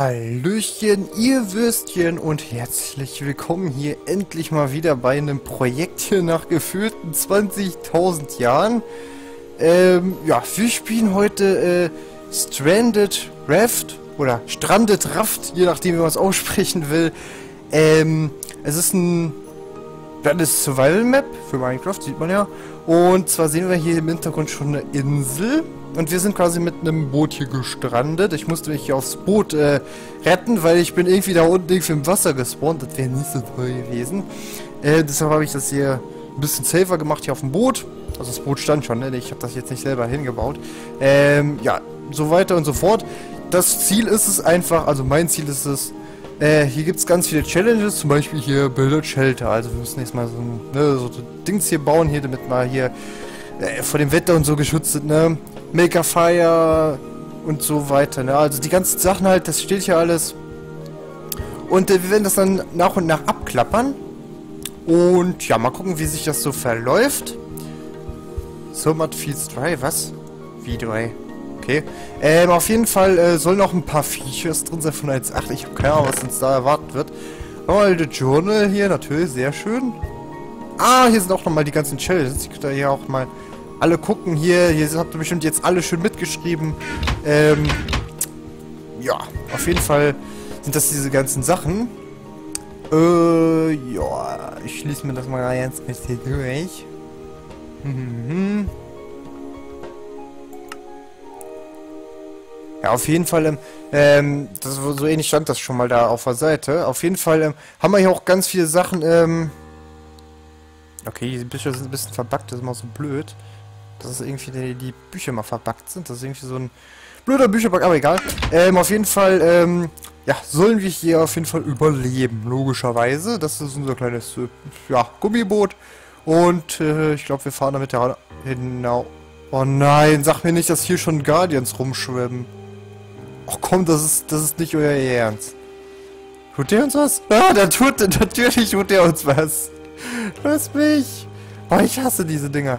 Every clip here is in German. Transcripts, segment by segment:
Hallöchen, ihr Würstchen und herzlich willkommen hier endlich mal wieder bei einem Projekt hier nach gefühlten 20.000 Jahren. Ähm, ja, wir spielen heute äh, Stranded Raft oder Stranded Raft, je nachdem wie man es aussprechen will. Ähm, es ist ein das ist Survival Map für Minecraft, sieht man ja. Und zwar sehen wir hier im Hintergrund schon eine Insel. Und wir sind quasi mit einem Boot hier gestrandet. Ich musste mich hier aufs Boot äh, retten, weil ich bin irgendwie da unten irgendwie im Wasser gespawnt. Das wäre nicht so toll gewesen. Äh, deshalb habe ich das hier ein bisschen safer gemacht hier auf dem Boot. Also das Boot stand schon, ne? Ich habe das jetzt nicht selber hingebaut. Ähm, ja, so weiter und so fort. Das Ziel ist es einfach, also mein Ziel ist es, äh, hier gibt es ganz viele Challenges, zum Beispiel hier Build Shelter. Also wir müssen jetzt mal so ne, so Dings hier bauen, hier, damit wir hier äh, vor dem Wetter und so geschützt sind, ne? Make a Fire und so weiter, ne? Also die ganzen Sachen halt, das steht hier alles. Und äh, wir werden das dann nach und nach abklappern. Und ja, mal gucken, wie sich das so verläuft. So much feels dry, was? Wie dry? Okay. Ähm, auf jeden Fall äh, sollen noch ein paar Features drin sein von 1.8. Ich habe keine Ahnung, was uns da erwartet wird. Nochmal the Journal hier, natürlich, sehr schön. Ah, hier sind auch nochmal die ganzen Challenges. Ich könnte hier auch mal alle gucken. Hier, hier habt ihr bestimmt jetzt alle schön mitgeschrieben. Ähm, ja, auf jeden Fall sind das diese ganzen Sachen. Äh, ja, ich schließe mir das mal ganz kurz hier durch. Mhm. Ja, auf jeden Fall, ähm, ähm, das, so ähnlich stand das schon mal da auf der Seite. Auf jeden Fall ähm, haben wir hier auch ganz viele Sachen, ähm, Okay, die Bücher sind ein bisschen verbuggt, das ist immer so blöd. Dass es irgendwie die, die Bücher mal verbuggt sind. Das ist irgendwie so ein blöder Bücherbug, aber egal. Ähm, auf jeden Fall, ähm, ja, sollen wir hier auf jeden Fall überleben, logischerweise. Das ist unser kleines, äh, ja, Gummiboot. Und, äh, ich glaube, wir fahren damit ja genau. Oh nein, sag mir nicht, dass hier schon Guardians rumschwimmen. Ach komm, das ist, das ist nicht euer Ernst. Tut der uns was? Ah, da tut, natürlich tut der uns was. Lass mich. Oh, ich hasse diese Dinger.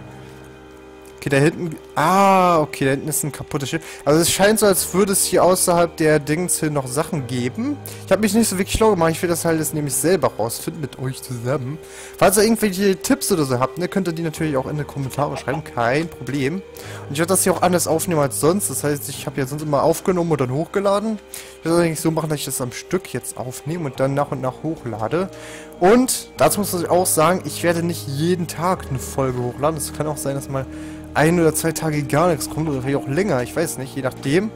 Okay, da hinten... Ah, okay, da hinten ist ein kaputtes Schiff. Also es scheint so, als würde es hier außerhalb der Dings hier noch Sachen geben. Ich habe mich nicht so wirklich schlau gemacht. Ich will das halt jetzt nämlich selber rausfinden mit euch zusammen. Falls ihr irgendwelche Tipps oder so habt, ne, könnt ihr die natürlich auch in die Kommentare schreiben. Kein Problem. Und ich werde das hier auch anders aufnehmen als sonst. Das heißt, ich habe ja sonst immer aufgenommen und dann hochgeladen. Ich werde das eigentlich so machen, dass ich das am Stück jetzt aufnehme und dann nach und nach hochlade. Und dazu muss ich auch sagen, ich werde nicht jeden Tag eine Folge hochladen. Es kann auch sein, dass mal ein oder zwei Tage gar nichts kommt oder vielleicht auch länger, ich weiß nicht, je nachdem.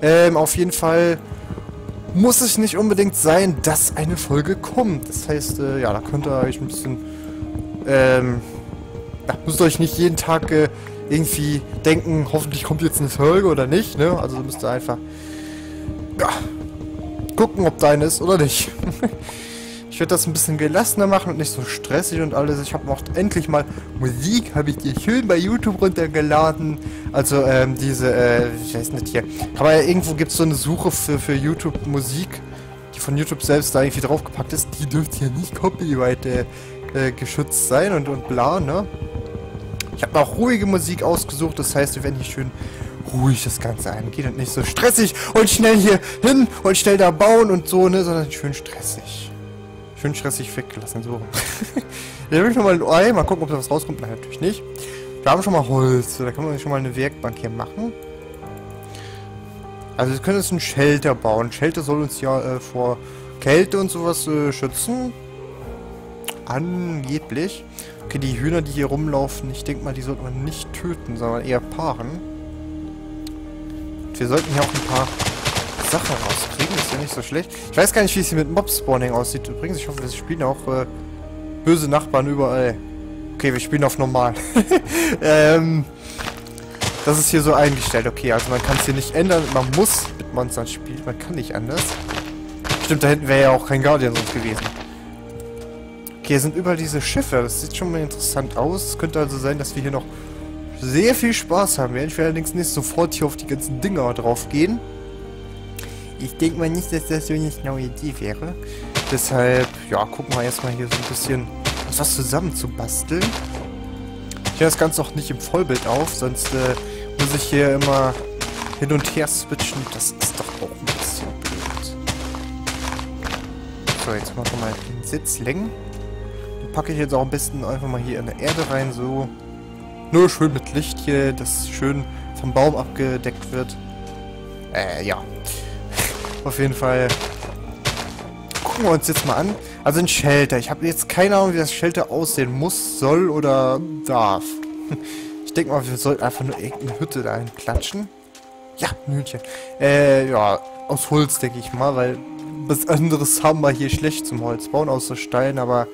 Ähm, auf jeden Fall muss es nicht unbedingt sein, dass eine Folge kommt. Das heißt, äh, ja, da könnt ihr euch ein bisschen, ähm, ja, müsst ihr euch nicht jeden Tag äh, irgendwie denken, hoffentlich kommt jetzt eine Folge oder nicht, ne? Also müsst ihr einfach, ja, gucken, ob deine ist oder nicht. Ich werde das ein bisschen gelassener machen und nicht so stressig und alles. Ich habe auch endlich mal Musik, habe ich dir schön bei YouTube runtergeladen. Also ähm, diese, äh, ich weiß nicht hier. Aber irgendwo gibt es so eine Suche für, für YouTube Musik, die von YouTube selbst da irgendwie draufgepackt ist. Die dürfte ja nicht copyright äh, äh, geschützt sein und, und bla, ne? Ich habe auch ruhige Musik ausgesucht, das heißt, wir werden hier schön ruhig das Ganze angehen und nicht so stressig und schnell hier hin und schnell da bauen und so, ne, sondern schön stressig. Schön stressig weggelassen, so. Hier habe ich nochmal ein Ei. Mal gucken, ob da was rauskommt. Nein, natürlich nicht. Wir haben schon mal Holz. Da kann man schon mal eine Werkbank hier machen. Also wir können jetzt ein Shelter bauen. Shelter soll uns ja äh, vor Kälte und sowas äh, schützen. Angeblich. Okay, die Hühner, die hier rumlaufen, ich denke mal, die sollte man nicht töten, sondern eher paaren. Und wir sollten hier auch ein paar Sachen rauskriegen. Ist ja nicht so schlecht. Ich weiß gar nicht, wie es hier mit Mob-Spawning aussieht. Übrigens, ich hoffe, wir spielen auch äh, böse Nachbarn überall. Okay, wir spielen auf normal. ähm, das ist hier so eingestellt. Okay, also man kann es hier nicht ändern. Man muss mit Monstern spielen. Man kann nicht anders. Stimmt, da hinten wäre ja auch kein Guardian sonst gewesen. Okay, hier sind überall diese Schiffe. Das sieht schon mal interessant aus. Es könnte also sein, dass wir hier noch sehr viel Spaß haben werden. Ich werde allerdings nicht sofort hier auf die ganzen Dinger drauf gehen. Ich denke mal nicht, dass das so eine schlaue Idee wäre. Deshalb, ja, gucken wir erstmal hier so ein bisschen was zusammen zu basteln. Ich höre das Ganze auch nicht im Vollbild auf, sonst äh, muss ich hier immer hin und her switchen. Das ist doch auch ein bisschen blöd. So, jetzt machen wir mal den Sitzlängen. Den packe ich jetzt auch am besten einfach mal hier in der Erde rein, so. Nur schön mit Licht hier, das schön vom Baum abgedeckt wird. Äh, ja. Auf jeden Fall gucken wir uns jetzt mal an. Also ein Shelter. Ich habe jetzt keine Ahnung, wie das Shelter aussehen muss, soll oder darf. Ich denke mal, wir sollten einfach nur irgendeine Hütte dahin klatschen. Ja, ein Hühnchen. Äh, ja, aus Holz, denke ich mal, weil was anderes haben wir hier schlecht zum Holz bauen, außer Stein, aber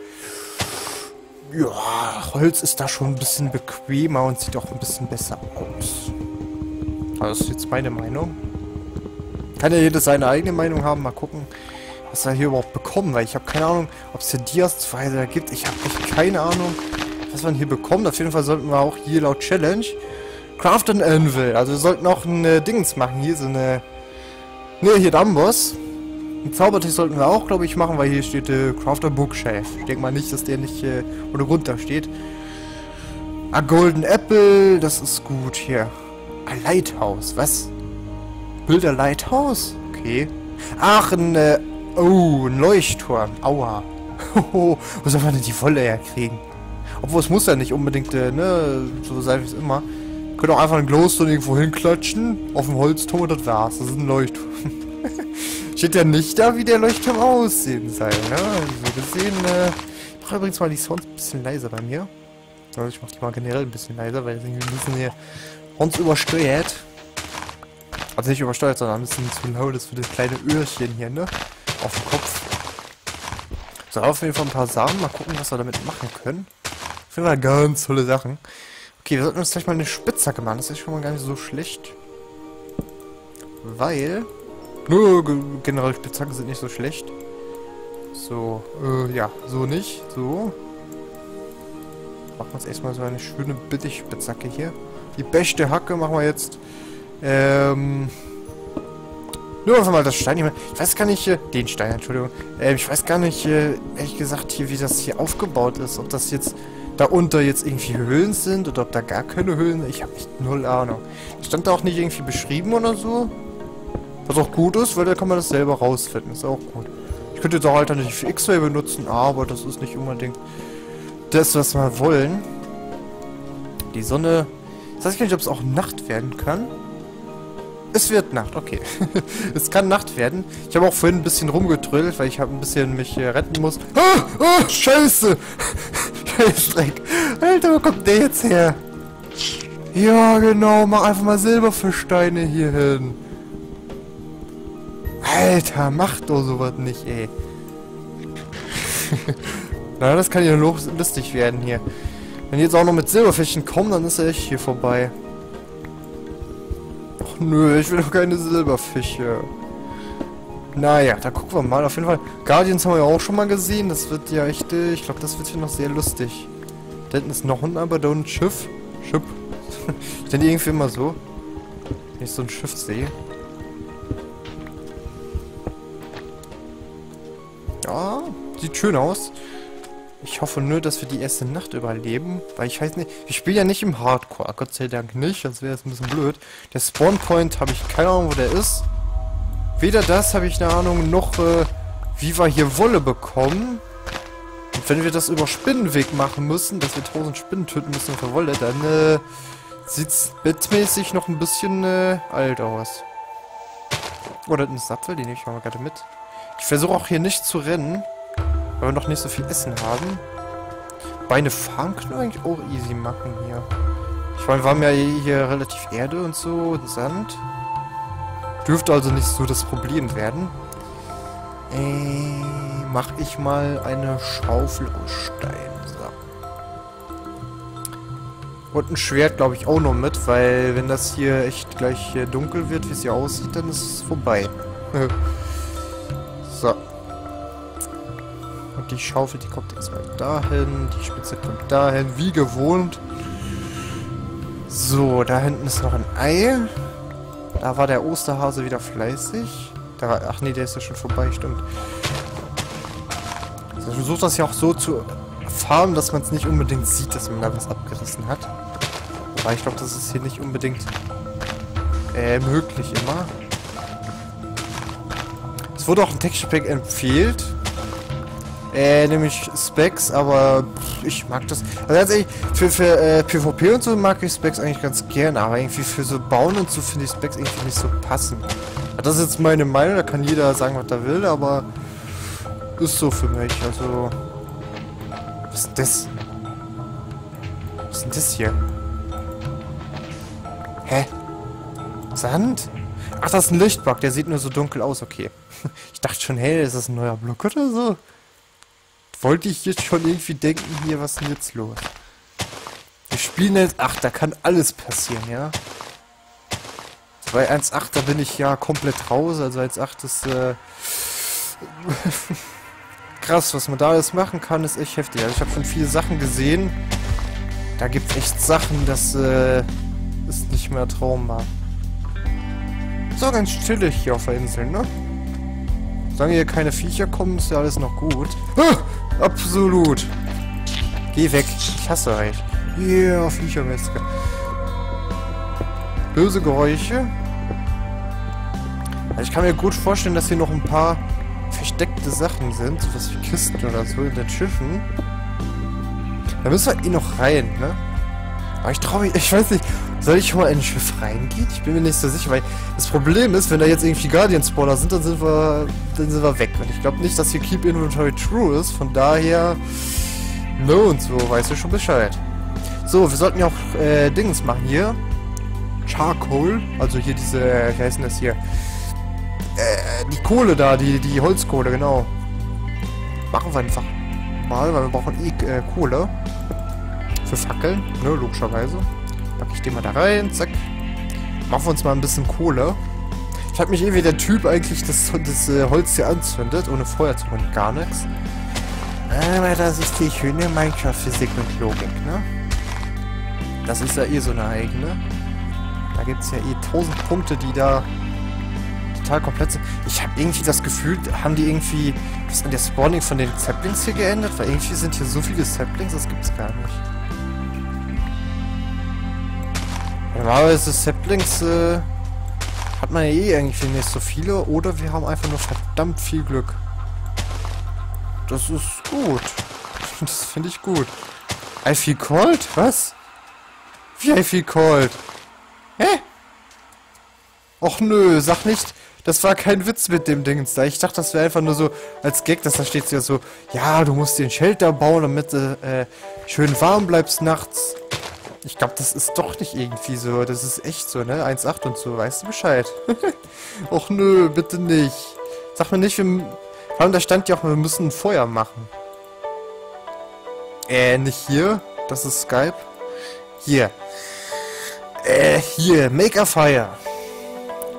ja, Holz ist da schon ein bisschen bequemer und sieht auch ein bisschen besser aus. Das ist jetzt meine Meinung. Kann ja jeder seine eigene Meinung haben. Mal gucken, was wir hier überhaupt bekommen, weil ich habe keine Ahnung, ob es hier Dias 2 da gibt. Ich habe echt keine Ahnung, was man hier bekommt. Auf jeden Fall sollten wir auch hier laut Challenge Craft an Anvil. Also wir sollten auch ein äh, Dings machen. Hier so eine... Ne, hier Dambos. Ein Zaubertisch sollten wir auch, glaube ich, machen, weil hier steht äh, Crafter Bookshelf. Ich denke mal nicht, dass der nicht äh, ohne Grund da steht. A Golden Apple, das ist gut hier. A Lighthouse, was? Bilder Lighthouse? Okay. Ach, ein, äh, oh, ein Leuchtturm. Aua. wo soll man denn die Wolle herkriegen? Obwohl, es muss ja nicht unbedingt, äh, ne, so wie es immer. Können auch einfach ein Glowstone irgendwo hinklatschen, auf dem Holzturm und das war's. Das ist ein Leuchtturm. Steht ja nicht da, wie der Leuchtturm aussehen soll, ne? Also gesehen, äh, ich mache übrigens mal die Sounds ein bisschen leiser bei mir. Also ich mache die mal generell ein bisschen leiser, weil es irgendwie ein bisschen hier uns übersteuert. Also nicht übersteuert, sondern ein bisschen zu laut ist für das kleine Öhrchen hier, ne? Auf dem Kopf. So, auf jeden Fall ein paar Samen. Mal gucken, was wir damit machen können. Auf jeden Fall ganz tolle Sachen. Okay, wir sollten uns gleich mal eine Spitzhacke machen. Das ist schon mal gar nicht so schlecht. Weil nur generell Spitzhacken sind nicht so schlecht. So, äh, ja, so nicht. So. Machen wir uns erstmal so eine schöne Bittig-Spitzhacke hier. Die beste Hacke machen wir jetzt. Ähm. Nur einfach mal das Stein hier. Ich weiß gar nicht, äh, den Stein, Entschuldigung. Äh, ich weiß gar nicht, äh, ehrlich gesagt, hier, wie das hier aufgebaut ist. Ob das jetzt da unter jetzt irgendwie Höhlen sind oder ob da gar keine Höhlen sind. Ich habe echt null Ahnung. Stand da auch nicht irgendwie beschrieben oder so? Was auch gut ist, weil da kann man das selber rausfinden. Ist auch gut. Ich könnte jetzt auch alternativ X-Ray benutzen, aber das ist nicht unbedingt das, was wir wollen. Die Sonne... Ich weiß gar nicht, ob es auch Nacht werden kann. Es wird Nacht, okay. es kann Nacht werden. Ich habe auch vorhin ein bisschen rumgetrödelt, weil ich habe ein bisschen mich retten muss. Ah, ah, scheiße! Alter, wo kommt der jetzt her? Ja, genau. Mach einfach mal Silberfischsteine hier hin. Alter, mach doch sowas nicht, ey. Na, das kann ja lustig werden hier. Wenn die jetzt auch noch mit Silberfischen kommen, dann ist er echt hier vorbei. Nö, ich will doch keine Silberfische. Naja, da gucken wir mal. Auf jeden Fall, Guardians haben wir ja auch schon mal gesehen. Das wird ja echt, ich glaube, das wird hier noch sehr lustig. Da hinten ist noch ein Abaddon Schiff. Schiff. ich die irgendwie immer so. Wenn ich so ein Schiff sehe. Ja, sieht schön aus. Ich hoffe nur, dass wir die erste Nacht überleben, weil ich weiß nicht, ich spiele ja nicht im Hardcore, Gott sei Dank nicht, das wäre jetzt ein bisschen blöd. Der Spawnpoint habe ich keine Ahnung, wo der ist. Weder das habe ich eine Ahnung, noch äh, wie wir hier Wolle bekommen. Und wenn wir das über Spinnenweg machen müssen, dass wir 1000 Spinnen töten müssen für Wolle, dann äh, sieht's bettmäßig noch ein bisschen äh, alt aus. Oder ein Sattel, den nehme ich mal gerade mit. Ich versuche auch hier nicht zu rennen, weil wir noch nicht so viel Essen haben. Beine fahren können wir eigentlich auch easy machen hier. Ich meine, wir haben ja hier relativ Erde und so und Sand. Dürfte also nicht so das Problem werden. Äh, mach ich mal eine Schaufel aus Stein. So. Und ein Schwert, glaube ich, auch noch mit, weil wenn das hier echt gleich dunkel wird, wie es hier aussieht, dann ist es vorbei. Und die Schaufel, die kommt erstmal dahin. Die Spitze kommt dahin, wie gewohnt. So, da hinten ist noch ein Ei. Da war der Osterhase wieder fleißig. Da, ach nee, der ist ja schon vorbei, stimmt. Also ich versuche das ja auch so zu farmen, dass man es nicht unbedingt sieht, dass man da was abgerissen hat. Wobei ich glaube, das ist hier nicht unbedingt äh, möglich immer. Es wurde auch ein Texture Pack empfiehlt. Äh, nämlich Specs, aber ich mag das. Also ganz für, für äh, PvP und so mag ich Specs eigentlich ganz gerne, aber irgendwie für so Bauen und so finde ich Specs irgendwie nicht so passend. Das ist jetzt meine Meinung, da kann jeder sagen, was er will, aber ist so für mich. Also. Was ist denn das? Was ist denn das hier? Hä? Sand? Ach, das ist ein Lichtbug, der sieht nur so dunkel aus, okay. Ich dachte schon, hey, ist das ein neuer Block oder so? Wollte ich jetzt schon irgendwie denken, hier, was ist denn jetzt los? Wir spielen jetzt, ach, da kann alles passieren, ja? Bei 1.8, da bin ich ja komplett raus, also 1.8 ist, äh, krass, was man da alles machen kann, ist echt heftig. Also ich habe schon viele Sachen gesehen, da gibt es echt Sachen, das, äh, ist nicht mehr traumbar. So ganz chillig hier auf der Insel, ne? Solange hier keine Viecher kommen, ist ja alles noch gut. Ah, absolut. Geh weg. Ich hasse euch. Yeah, Viechermetzger. Böse Geräusche. Also ich kann mir gut vorstellen, dass hier noch ein paar versteckte Sachen sind. Sowas wie Kisten oder so in den Schiffen. Da müssen wir eh noch rein, ne? Aber ich traue mich, ich weiß nicht, soll ich mal in ein Schiff reingehen? Ich bin mir nicht so sicher, weil das Problem ist, wenn da jetzt irgendwie Guardian-Spawner sind, dann sind wir, dann sind wir weg. Und ich glaube nicht, dass hier Keep Inventory True ist, von daher, no und so, weißt du schon Bescheid. So, wir sollten ja auch, äh, Dings machen hier. Charcoal, also hier diese, wie heißt denn das hier? Äh, die Kohle da, die, die Holzkohle, genau. Machen wir einfach mal, weil wir brauchen eh äh, Kohle. Für Fackeln, ne, logischerweise. Packe ich den mal da rein, zack. Machen wir uns mal ein bisschen Kohle. Ich habe mich eh wie der Typ eigentlich das, das äh, Holz hier anzündet, ohne Feuer zu machen, gar nichts. Aber das ist die schöne Minecraft-Physik und Logik, ne? Das ist ja eh so eine eigene. Da gibt es ja eh tausend Punkte, die da total komplett sind. Ich habe irgendwie das Gefühl, haben die irgendwie was an der Spawning von den Saplings hier geändert? Weil irgendwie sind hier so viele Saplings, das gibt's gar nicht. Normalerweise Saplings äh, hat man ja eh eigentlich nicht so viele oder wir haben einfach nur verdammt viel Glück. Das ist gut. Das finde ich gut. I feel cold? Was? Wie I feel cold? Hä? Och nö, sag nicht, das war kein Witz mit dem Dings da. Ich dachte, das wäre einfach nur so als Gag, dass da steht ja so, ja, du musst den Shelter bauen, damit du äh, schön warm bleibst nachts. Ich glaube, das ist doch nicht irgendwie so. Das ist echt so, ne? 1,8 und so. Weißt du Bescheid? Och nö, bitte nicht. Sag mir nicht, wir... Vor allem, da stand ja auch, wir müssen ein Feuer machen. Äh, nicht hier. Das ist Skype. Hier. Äh, hier. Make a fire.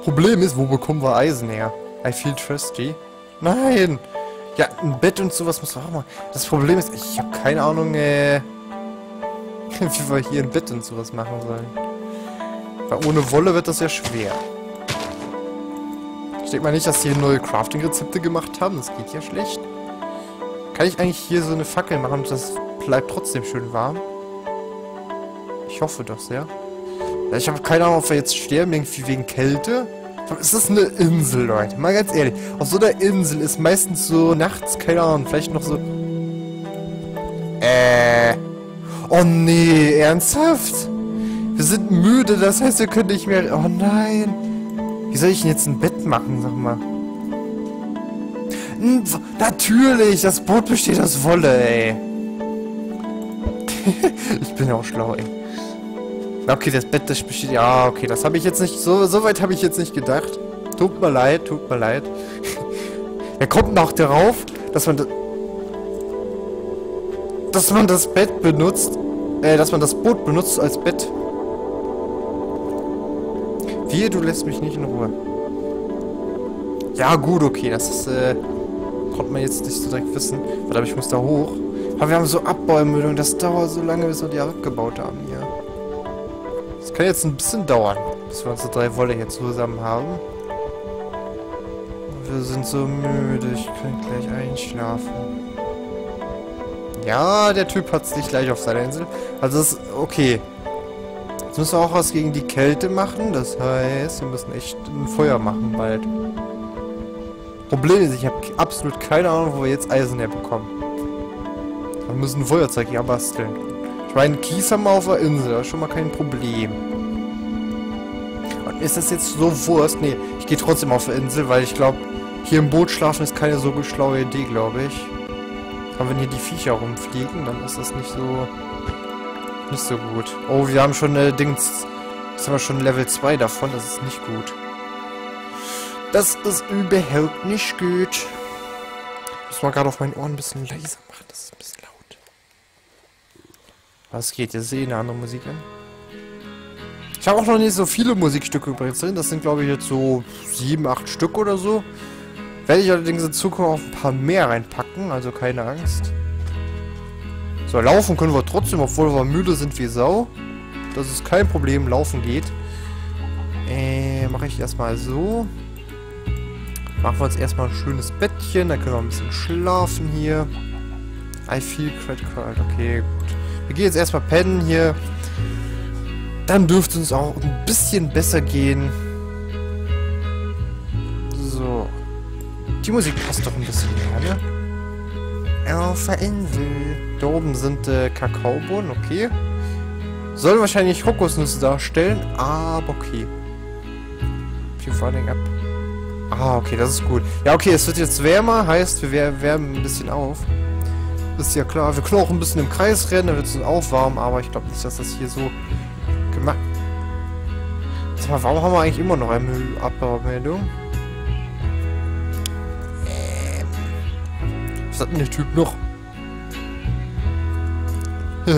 Problem ist, wo bekommen wir Eisen her? I feel thirsty. Nein. Ja, ein Bett und sowas muss man auch mal. Das Problem ist, ich habe keine Ahnung, äh wie wir hier ein Bett und sowas machen sollen. Weil ohne Wolle wird das ja schwer. Ich denke mal nicht, dass die hier neue Crafting-Rezepte gemacht haben. Das geht ja schlecht. Kann ich eigentlich hier so eine Fackel machen und das bleibt trotzdem schön warm? Ich hoffe doch sehr. Ich habe keine Ahnung, ob wir jetzt sterben, irgendwie wegen Kälte. Ist das eine Insel, Leute? Mal ganz ehrlich. Auf so einer Insel ist meistens so nachts, keine Ahnung, vielleicht noch so... Äh... Oh nee, ernsthaft? Wir sind müde, das heißt, wir können nicht mehr... Oh nein. Wie soll ich denn jetzt ein Bett machen, sag mal? Natürlich, das Boot besteht aus Wolle, ey. ich bin ja auch schlau, ey. Okay, das Bett, das besteht... Ja, okay, das habe ich jetzt nicht... So, so weit habe ich jetzt nicht gedacht. Tut mir leid, tut mir leid. er kommt noch darauf, dass man... Dass man das Bett benutzt... Äh, dass man das Boot benutzt als Bett. Wie, du lässt mich nicht in Ruhe. Ja, gut, okay, das ist, äh... Konnte man jetzt nicht so direkt wissen. Verdammt, ich muss da hoch. Aber wir haben so Abbäume und das dauert so lange, bis wir die abgebaut haben hier. Das kann jetzt ein bisschen dauern, bis wir unsere drei Wolle hier zusammen haben. Wir sind so müde, ich könnte gleich einschlafen. Ja, der Typ hat es nicht gleich auf seiner Insel. Also ist okay. Jetzt müssen wir auch was gegen die Kälte machen. Das heißt, wir müssen echt ein Feuer machen bald. Problem ist, ich habe absolut keine Ahnung, wo wir jetzt Eisen herbekommen. Wir müssen ein Feuerzeug hier basteln. Ich meine, Kies haben wir auf der Insel, das ist schon mal kein Problem. Und ist das jetzt so Wurst? Nee, ich gehe trotzdem auf der Insel, weil ich glaube, hier im Boot schlafen ist keine so schlaue Idee, glaube ich. Aber wenn hier die Viecher rumfliegen, dann ist das nicht so... Nicht so gut. Oh, wir haben schon äh, Dings... Jetzt haben wir schon Level 2 davon, das ist nicht gut. Das ist überhaupt nicht gut. Muss mal gerade auf meinen Ohren ein bisschen leiser machen, das ist ein bisschen laut. Was geht? Ihr seht eine andere Musik an? Ich habe auch noch nicht so viele Musikstücke übrigens drin. Das sind, glaube ich, jetzt so sieben, acht Stück oder so. Werde ich allerdings in Zukunft auch ein paar mehr reinpacken, also keine Angst. So, laufen können wir trotzdem, obwohl wir müde sind wie Sau. Das ist kein Problem, laufen geht. Äh, mache ich erstmal so. Machen wir uns erstmal ein schönes Bettchen, dann können wir ein bisschen schlafen hier. I feel quite cold, okay, gut. Wir gehen jetzt erstmal pennen hier. Dann dürfte es uns auch ein bisschen besser gehen. Die Musik passt doch ein bisschen mehr, ne? Auf der Insel. Da oben sind äh, Kakaobohnen, okay. Soll wahrscheinlich Kokosnüsse darstellen, aber okay. Falling ab. Ah, okay, das ist gut. Ja, okay, es wird jetzt wärmer, heißt, wir wärmen ein bisschen auf. Ist ja klar. Wir können auch ein bisschen im Kreis rennen, dann wird es auch warm, aber ich glaube nicht, dass das hier so gemacht... Sag mal, warum haben wir eigentlich immer noch eine Müllabmeldung? Was hat denn der Typ noch?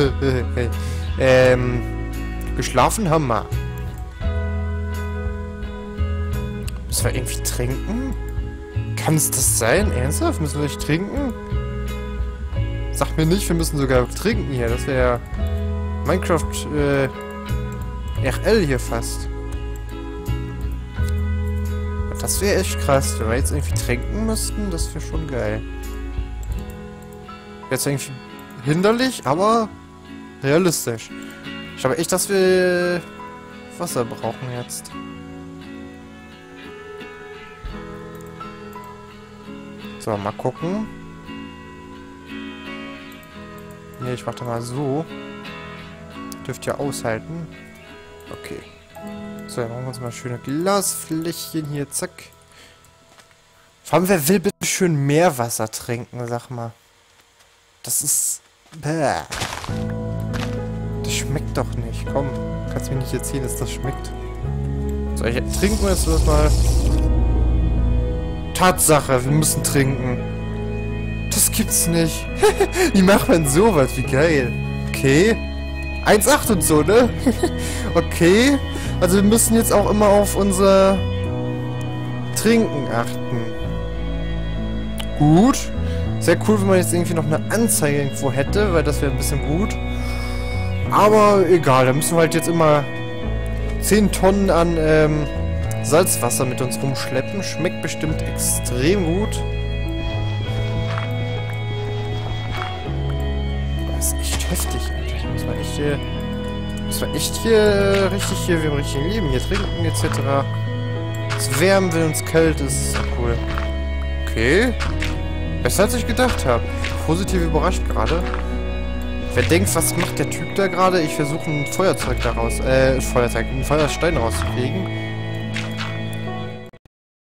ähm, geschlafen haben wir. Müssen wir irgendwie trinken? Kann es das sein? Ernsthaft? Müssen wir nicht trinken? Sag mir nicht, wir müssen sogar trinken hier. Das wäre Minecraft äh, RL hier fast. Das wäre echt krass, wenn wir jetzt irgendwie trinken müssten. Das wäre schon geil. Jetzt irgendwie hinderlich, aber realistisch. Ich glaube echt, dass wir Wasser brauchen jetzt. So, mal gucken. Ne, ich mache mal so. Dürft ihr aushalten. Okay. So, dann machen wir uns mal schöne Glasfläschchen hier, zack. Vor allem, wer will bitte schön Meerwasser trinken, sag mal. Das ist... Bäh. Das schmeckt doch nicht. Komm, kannst mir nicht erzählen, dass das schmeckt. So, ich trinken wir jetzt mal. Tatsache, wir müssen trinken. Das gibt's nicht. wie macht man sowas? Wie geil. Okay. 1,8 und so, ne? okay. Also wir müssen jetzt auch immer auf unser Trinken achten. Gut. Sehr cool, wenn man jetzt irgendwie noch eine Anzeige irgendwo hätte, weil das wäre ein bisschen gut. Aber egal, da müssen wir halt jetzt immer 10 Tonnen an ähm, Salzwasser mit uns rumschleppen. Schmeckt bestimmt extrem gut. Das ist echt heftig, Alter. Das war echt hier... Das war echt hier richtig hier wie im richtigen Leben. Hier trinken etc. Es wärmen, wenn uns kalt ist. Cool. Okay. Besser als ich gedacht habe. Positiv überrascht gerade. Wer denkt, was macht der Typ da gerade? Ich versuche ein Feuerzeug daraus, äh, Feuerzeug, einen Feuerstein rauszukriegen.